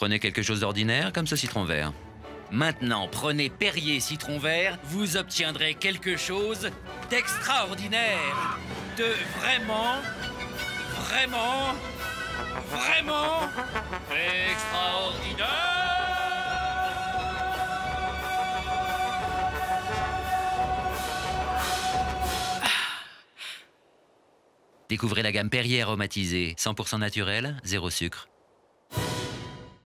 Prenez quelque chose d'ordinaire comme ce citron vert. Maintenant, prenez Perrier citron vert, vous obtiendrez quelque chose d'extraordinaire, de vraiment, vraiment, vraiment extraordinaire. Ah. Découvrez la gamme Perrier aromatisée, 100% naturel, zéro sucre.